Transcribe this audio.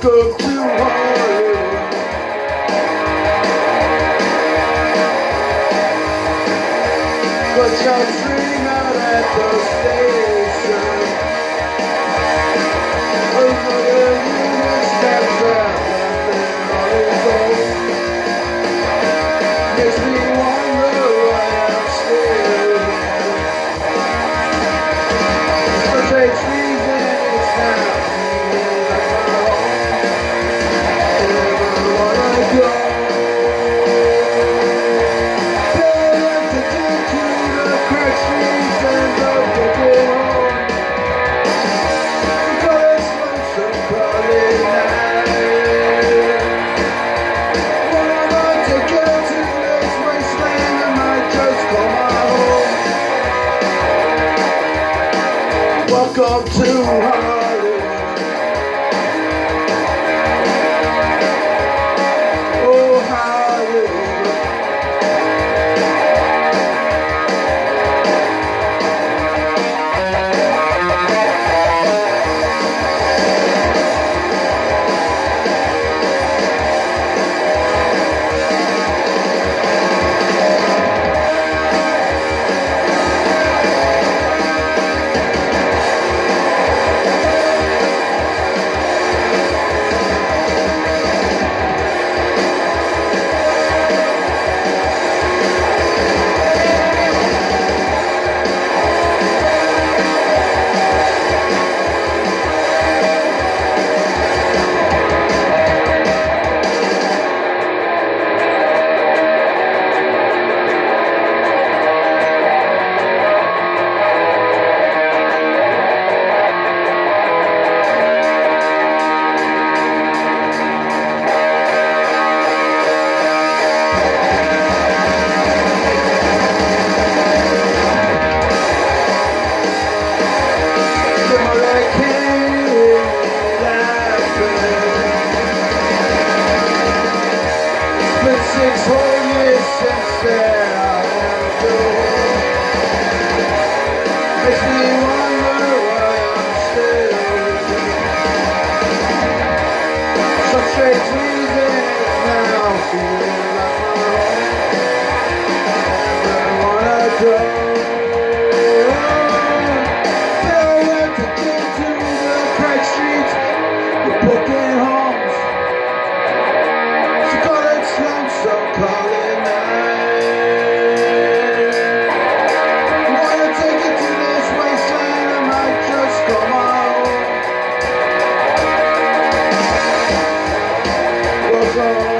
go to wanted But you're out at the stage Welcome to six whole years since then. Lord.